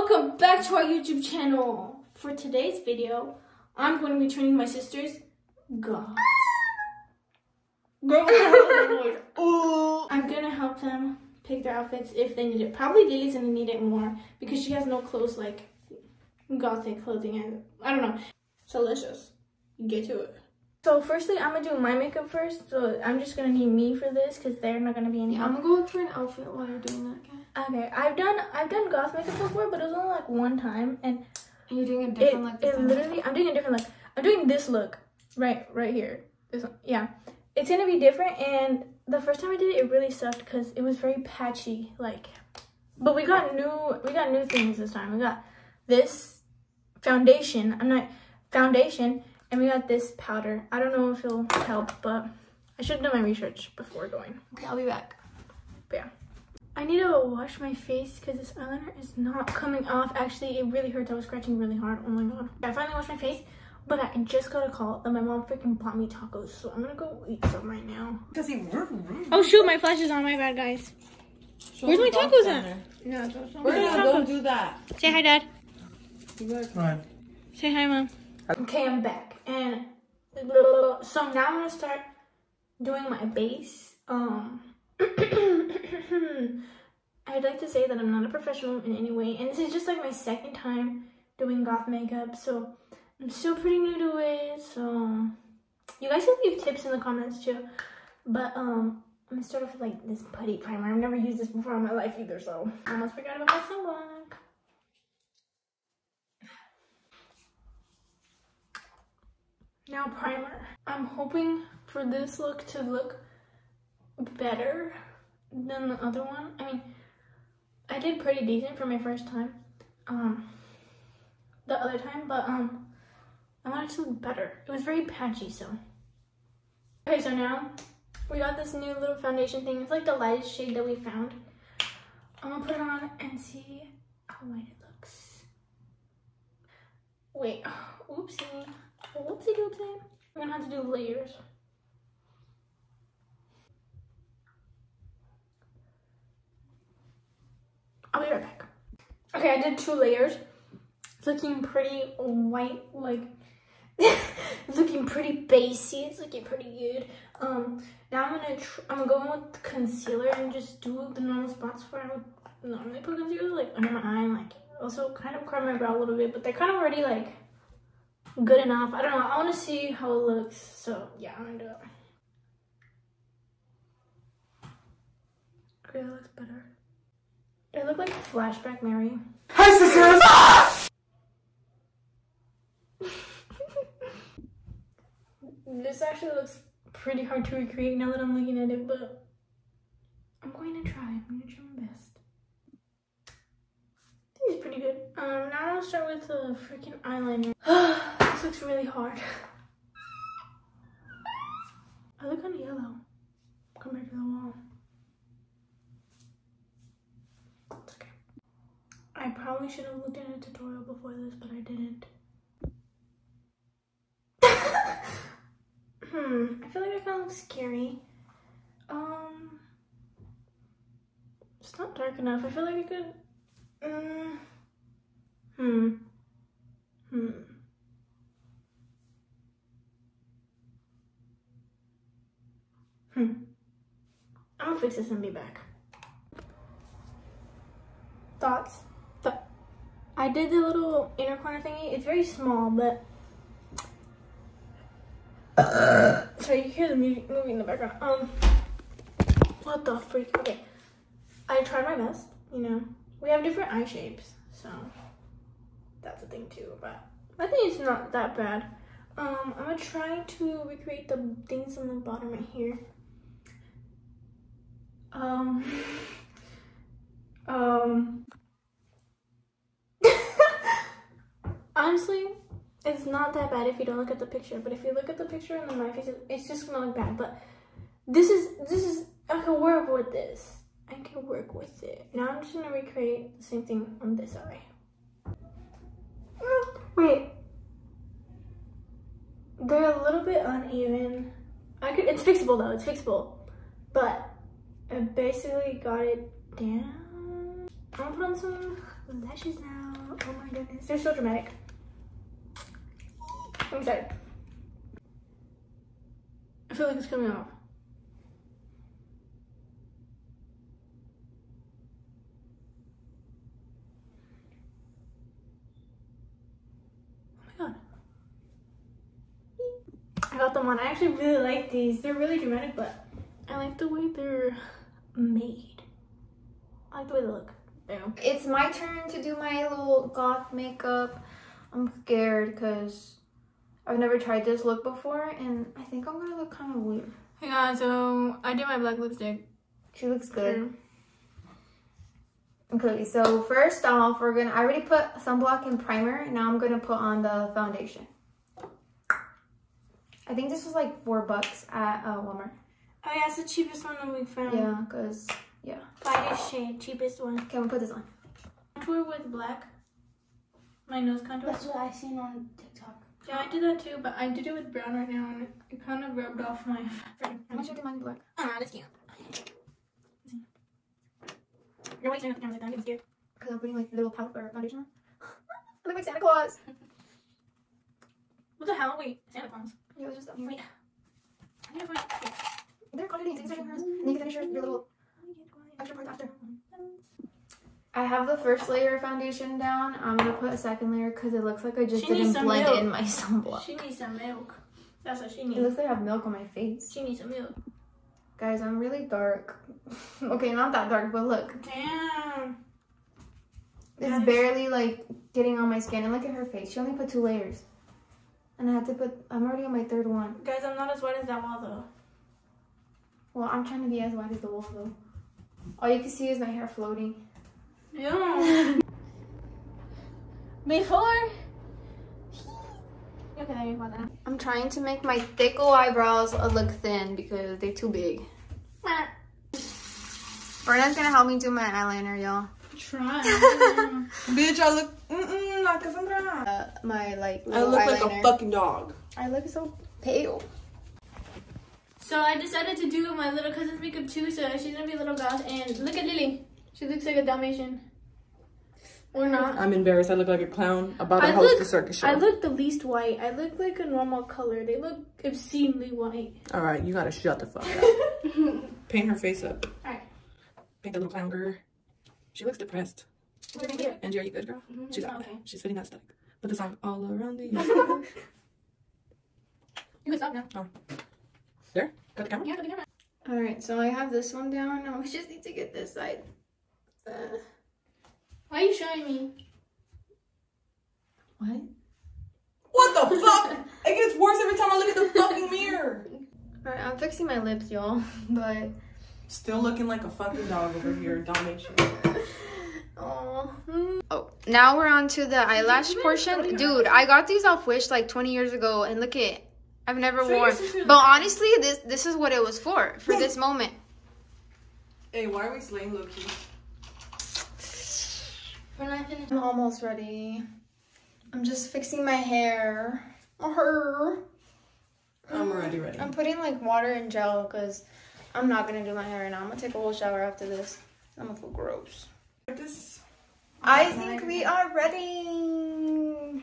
welcome back to our YouTube channel. For today's video, I'm going to be training my sisters. Girl, I'm gonna help them pick their outfits if they need it. Probably Lily's gonna need it more because she has no clothes like gothic clothing. And I don't know. So let's just get to it. So firstly, I'm gonna do my makeup first. So I'm just gonna need me for this because they're not gonna be in. Yeah, I'm gonna go look for an outfit while you're doing that, okay? Okay, I've done I've done goth makeup before, but it was only like one time, and you're doing a it, different look it literally I'm doing a different look. I'm doing this look right right here. This one, yeah, it's gonna be different. And the first time I did it, it really sucked because it was very patchy. Like, but we got new we got new things this time. We got this foundation. I'm not foundation, and we got this powder. I don't know if it'll help, but I should have done my research before going. Okay, I'll be back. But yeah. I need to wash my face because this eyeliner is not coming off. Actually, it really hurts. I was scratching really hard. Oh my god. I finally washed my face, but I just got a call that my mom freaking bought me tacos. So I'm gonna go eat some right now. Does he? Oh shoot, my flash is on. My bad, guys. Where's my tacos at? No, it's not. Where's Don't do that. Say hi, Dad. Right. Say hi, Mom. Okay, I'm back. And so now I'm gonna start doing my base. Um I'd like to say that I'm not a professional in any way, and this is just like my second time doing goth makeup, so I'm still pretty new to it. So you guys can leave tips in the comments too. But um I'm gonna start off with like this putty primer. I've never used this before in my life either, so I almost forgot about my sunblock. Now primer. I'm hoping for this look to look better than the other one. I mean, I did pretty decent for my first time. Um, the other time, but um, I want it to look better. It was very patchy, so. Okay, so now we got this new little foundation thing. It's like the lightest shade that we found. I'm gonna put it on and see how light it looks. Wait, oopsie. oopsie doopsie. We're gonna have to do layers. I'll be right back. Okay, I did two layers. It's looking pretty white, like it's looking pretty basey. It's looking pretty good. Um, now I'm gonna I'm gonna go with concealer and just do the normal spots where I would normally put concealer, like under my eye, and like also kind of curl my brow a little bit. But they're kind of already like good enough. I don't know. I want to see how it looks. So yeah, I'm gonna do it. Okay, that looks better. Do I look like Flashback Mary? Hi, sisters! this actually looks pretty hard to recreate now that I'm looking at it, but I'm going to try. I'm going to try my best. I think it's pretty good. Um, now I'm going to start with the freaking eyeliner. this looks really hard. I look kind of yellow compared to the wall. It's okay. I probably should have looked at a tutorial before this, but I didn't. hmm, I feel like I kind of look scary. Um, it's not dark enough. I feel like I could. Um, hmm. Hmm. Hmm. I'm gonna fix this and be back. Thoughts? I did the little inner corner thingy. It's very small, but so you hear the music movie in the background. Um, what the freak? Okay, I tried my best. You know, we have different eye shapes, so that's a thing too. But I think it's not that bad. Um, I'm gonna try to recreate the things on the bottom right here. Um, um. Honestly, it's not that bad if you don't look at the picture. But if you look at the picture and then my face, it's just gonna look bad. But this is this is I can work with this. I can work with it. Now I'm just gonna recreate the same thing on this eye. Wait, they're a little bit uneven. I could. It's fixable though. It's fixable, but I basically got it down. I'm gonna put on some lashes now. Oh my goodness, they're so dramatic. Excited. I feel like it's coming off. Oh my god. I got them on. I actually really like these. They're really dramatic, but I like the way they're made. I like the way they look. It's my turn to do my little goth makeup. I'm scared because I've never tried this look before and I think I'm gonna look kind of weird. Hey guys, so I did my black lipstick. She looks good. Okay, so first off, we're gonna, I already put sunblock and primer. And Now I'm gonna put on the foundation. I think this was like four bucks at uh, Walmart. Oh yeah, it's the cheapest one that we found. Yeah, cause, yeah. Lightest shade, cheapest one. Okay, I'm gonna put this on. Contour with black. My nose contour. That's what I seen on TikTok. Yeah, I did that too, but I did it with brown right now, and it, it kind of rubbed off my. I'm gonna do mine in black. Ah, that's cute. You're wasting the camera like that. I'm scared. Cause I'm putting like little or foundation on. I look like Santa Claus. What the hell? Wait, Santa Claus. Yeah, it was just up here. Wait. I need to find. They're coordinating things like hers. And you can finish your, your little extra part after. I have the first layer of foundation down. I'm gonna put a second layer because it looks like I just She didn't blend milk. in my sunblock. She needs some milk. That's what she needs. It looks like I have milk on my face. She needs some milk. Guys, I'm really dark. okay, not that dark, but look. Damn. It's barely like getting on my skin. And look at her face. She only put two layers. And I had to put, I'm already on my third one. Guys, I'm not as white as that wall though. Well, I'm trying to be as white as the wall though. All you can see is my hair floating. Yeah. Before. Okay, there you go. That. I'm trying to make my thick eyebrows look thin because they're too big. Brenna's gonna help me do my eyeliner, y'all. Try. Bitch, I look. Mm-mm, not Cassandra. Uh, my like I look eyeliner. like a fucking dog. I look so pale. so I decided to do my little cousin's makeup too. So she's gonna be a little goth. And look at Lily. She looks like a Dalmatian. Or not. I'm embarrassed. I look like a clown about to I host look- a circus show. I look the least white. I look like a normal color. They look obscenely white. All right, you gotta shut the fuck up. Paint her face up. Alright. Paint the little clown girl. She looks depressed. Angie, are you good, girl? Mm-hmm, She's out. Okay. She's fitting that stomach. Put the song all around the universe. You can stop now. Oh. there. Got the camera. Yeah, put the camera. All right, so I have this one down. Now we just need to get this side. Uh, Why are you showing me? what? What the fuck? it gets worse every time I look at the fucking mirror. All right, I'm fixing my lips, y'all. But Still looking like a fucking dog over here, Dalmatian. oh, oh. Now we're on to the eyelash portion, dude. I got these off Wish like 20 years ago, and look at, I've never Show worn. But honestly, this this is what it was for for this moment. Hey, why are we slaying Loki? We're not finished. I'm almost ready. I'm just fixing my hair. Her. I'm already ready. I'm putting like water and gel because I'm not gonna do my hair right now. I'm gonna take a whole shower after this. I'm gonna feel gross. This. I think we are ready.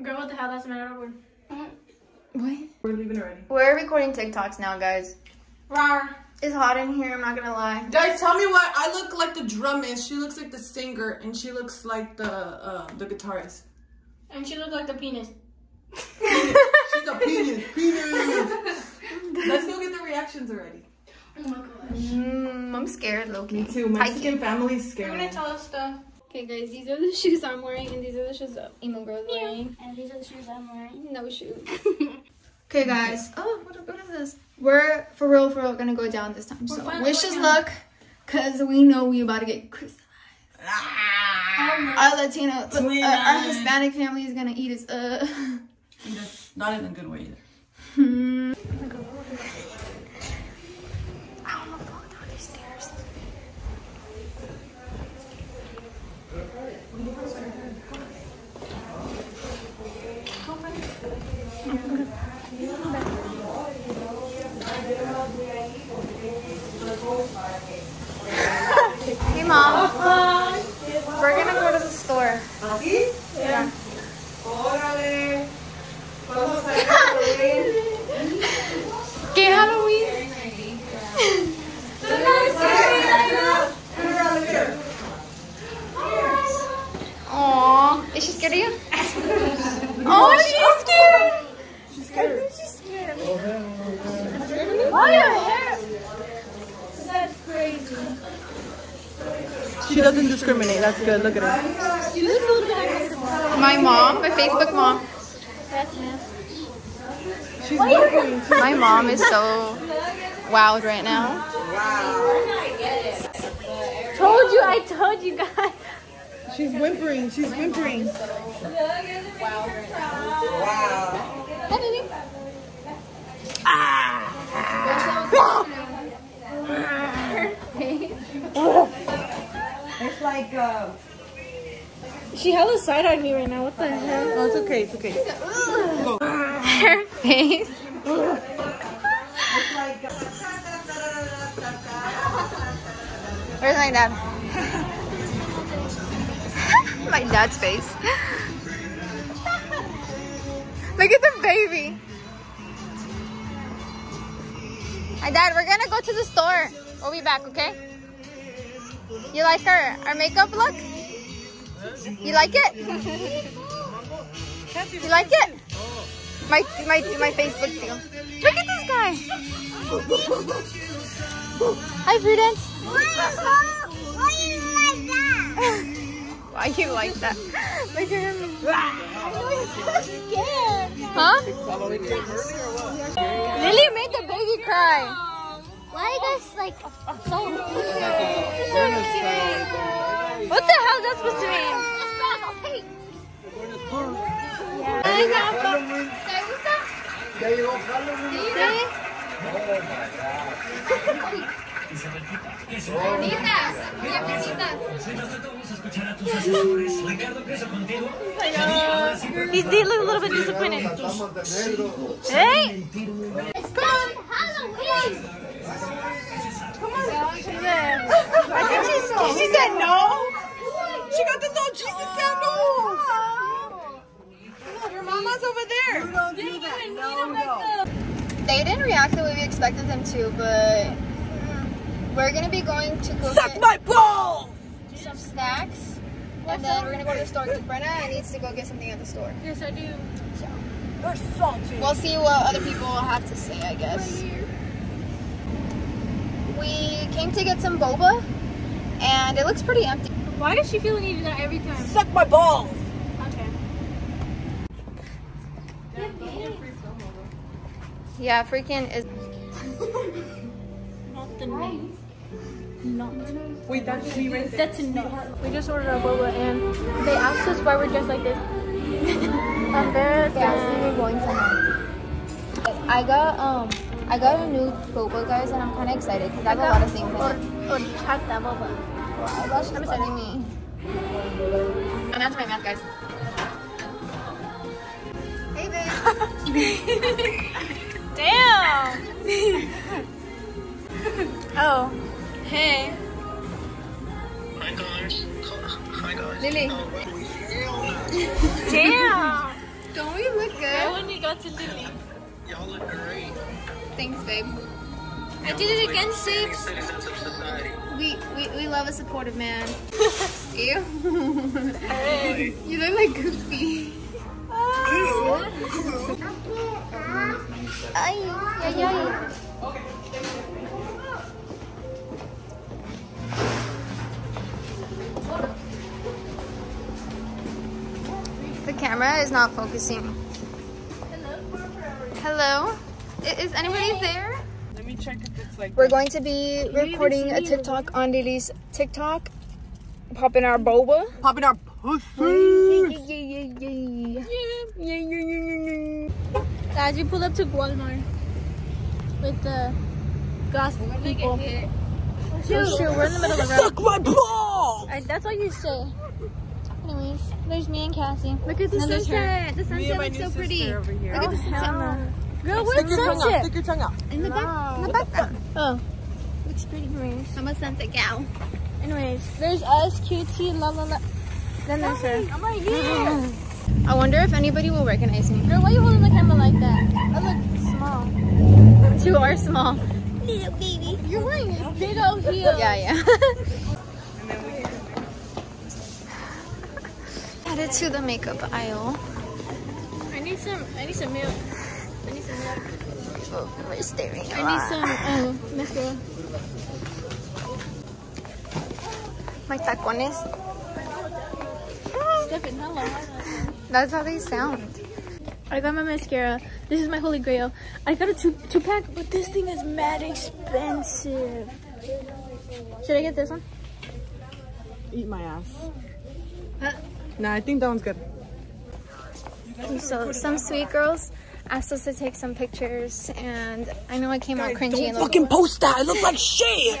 Girl, what the hell? That's my other word. What? We're leaving already. We're recording TikToks now, guys. Rar. It's hot in here. I'm not gonna lie. Guys, tell me what I look like. The drummist. She looks like the singer, and she looks like the uh, the guitarist. And she looks like the penis. penis. She's a penis. Penis. Let's go get the reactions already. Oh my gosh. Mm, I'm scared, Loki. Me too. Mexican family's scared. You're scary. gonna tell us stuff. Okay, guys, these are the shoes I'm wearing, and these are the shoes that emo girl's wearing. And these are the shoes I'm wearing. No shoes. okay, guys. Oh, what, what is this? We're for real, for real, gonna go down this time. So wish us luck, cause we know we about to get crystallized. Ah. Our Latino, uh, our Hispanic family is gonna eat us. Uh. Not in a good way either. Hmm. I don't know if I'll go down these stairs. Hey, mom. We're gonna go to the store. ¿Así? Yeah. Órale. Vamos a ir a Halloween. ¿Qué Halloween? Aww. Is she scared of you? oh, she's scared. She's scared. She's scared. Why your hair? That's crazy. She doesn't discriminate. That's good. Look at her. You look a little bit aggressive. My mom, my Facebook mom. She's whimpering. My mom is so wild right now. Told you, I told you guys. She's whimpering. She's whimpering. Ah! It's like, uh, She hella side on me right now. What the hell? no, it's okay. It's okay. Her face. Where's my dad? my dad's face. Look at the baby. Hi, Dad. We're gonna go to the store. We'll be back, okay? You like our our makeup look? You like it? You like it? My my my Facebook deal. Look at this guy. Hi, Prudence. Why you like that? Why you like that? Look at him. Huh? Lily made the baby cry. Why are you guys like so? What the hell is that supposed to mean? He's a little bit disappointed. Hey! It's called Halloween. she said no. React the way we expected them to, but we're gonna be going to go Suck get my balls. some snacks, and then we're gonna go to the store because Brenna needs to go get something at the store. Yes, I do. So. You're salty. We'll see what other people have to say, I guess. We came to get some boba, and it looks pretty empty. Why does she feel the need to do that every time? Suck my balls. Okay. Yeah, freaking is. Not the name. Not. Wait, that's me right there. That's enough. We just ordered our boba and they asked us why we're dressed like this. I'm very Embarrassing. we're going somewhere. I got um, I got a new boba, guys, and I'm kind of excited because I have a lot of things in it. Or check that boba. Wow, that's just funny me. I'm answering my math, guys. Hey, babe. Damn. oh. Hey. Hi guys. Hi guys. Lily. Oh, Damn. Don't we look I good? when you got to Lily. Y'all look great. Thanks, babe. I did it again, Shapes. Citizens of society. We, we, we love a supportive man. Ew. you look like Goofy. Ay, ay, ay. The camera is not focusing. Hello? I- Is anybody there? Let me check if it's like. We're going to be recording a TikTok on Lily's TikTok. Popping our boba. popping our pussy. Guys, we pulled up to Walmart with the gospel people. Oh, shoot, we're in the middle of the road. Suck my balls. I, that's what you say. Anyways, there's me and Kassy. Look at the And sunset. The Me and my sunset looks so pretty. over here. Look at the sunset. Girl, where's Stick the your tongue out. sunset? Stick your tongue out. In the back. In the back. Oh, She's pretty. Anyways, I'm a sensitive gal. anyways, there's us, cutesy, la la la. Then there's her. I'm right here. I wonder if anybody will recognize me. Girl, why are you holding the camera like that? I look small. You are small. Little baby. You're wearing big old heels. Yeah, yeah. Headed to the makeup aisle. I need some. I need some milk. I need some milk. Oh, we're staring. I need some um, mascara. My tacones. Stefan, hello. That's how they sound. I got my mascara. This is my holy grail. I got a two two pack, but this thing is mad expensive. Should I get this one? Eat my ass. Nah, I think that one's good. So some sweet girls asked us to take some pictures, and I know I came out cringy. Don't and fucking post that. I look like shit.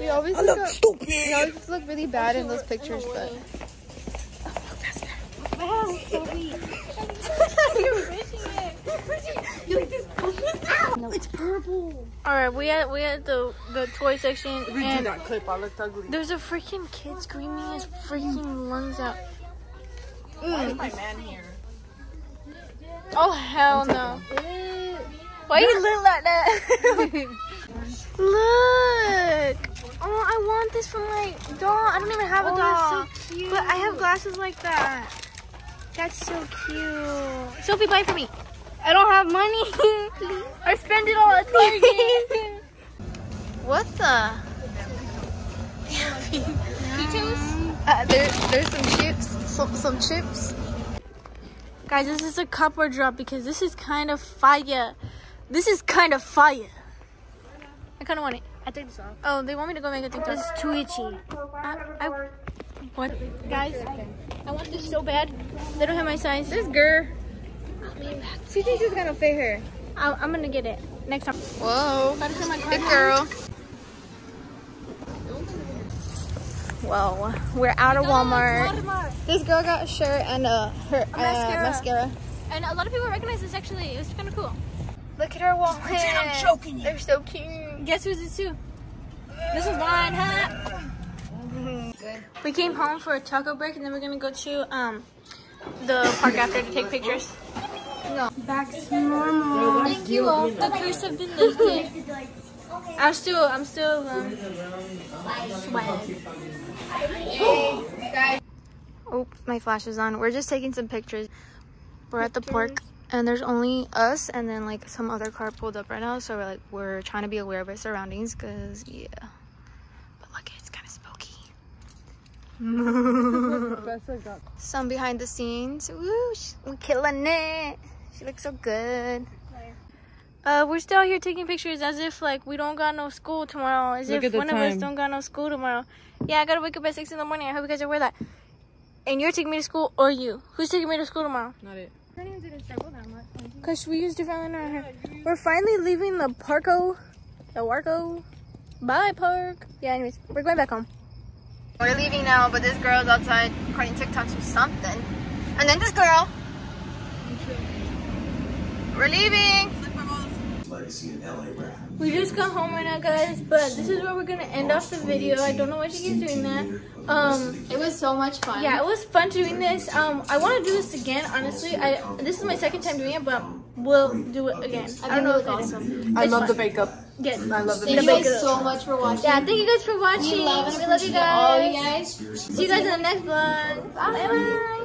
we always I look, look we always look really bad in those pictures, but. All right, we had we at the the toy section, Redo and that clip. I looked ugly. there's a freaking kid screaming his freaking lungs out. Why is mm. my man here? Oh hell no! Why you look like that? look! Oh, I want this for my doll. I don't even have a doll, So cute. but I have glasses like that. That's so cute. Sophie, buy for me. I don't have money. I spend it all at Target. What the? Cheetos? Uh, there, there's some chips. Some, some chips. Guys, this is a cupboard drop because this is kind of fire. This is kind of fire. I kind of want it. I think so. Oh, they want me to go make a TikTok. This is too itchy. I, I, what? Guys, I want this so bad. They don't have my size. This girl. She thinks it's gonna fit her. I, I'm gonna get it next time. Whoa. Gotta my card Good girl. Well, we're out of Walmart. This girl got a shirt and a her uh, mascara. mascara. And a lot of people recognize this actually. It was kind of cool. Look at her wallet. I'm choking you. They're so cute. Guess who's this too? This is mine, huh? We came home for a taco break and then we're gonna go to um the park after to take pictures. No. Back to normal. Thank you all. The curse have been lifted. I'm still, I'm still um, swag. Oops, my flash is on. We're just taking some pictures. We're at the park and there's only us and then like some other car pulled up right now. So we're like, we're trying to be aware of our surroundings because yeah. But look, it's kind of spooky. Some behind the scenes. Woo, we're killing it. She looks so good. Uh, we're still here taking pictures as if like we don't got no school tomorrow. As Look if at the one of us don't got no school tomorrow. Yeah, I gotta wake up at six in the morning. I hope you guys are aware of that. And you're taking me to school, or you? Who's taking me to school tomorrow? Not it. Cause we used to find our hair. We're finally leaving the Parco, the Warco, bye park. Yeah, anyways, we're going back home. We're leaving now, but this girl's outside recording TikToks or something. And then this girl. We're leaving. We just got home right now, guys, but this is where we're gonna end off the video. I don't know why she keeps doing that. Um, It was so much fun. yeah, it was fun doing this. Um, I want to do this again. Honestly, I this is my second time doing it, but we'll do it again. I don't know if it is. I It's love the fun. makeup. Yes. I love the Thank you guys so much for watching. Yeah, thank you guys for watching. We love and We love you appreciate all you guys. guys. See you guys in the next vlog. Bye bye.